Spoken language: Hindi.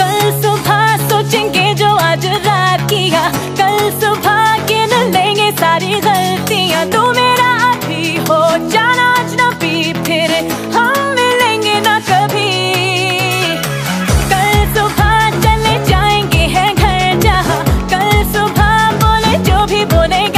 कल सुबह सोचेंगे जो आज रात किया कल सुबह के न लेंगे सारी गलतियाँ। तू मेरा भी हो, जाना अजनबी फिर हम मिलेंगे ना कभी। कल सुबह चले जाएँगे हैं घर जहाँ। कल सुबह बोले, जो भी बोलेगा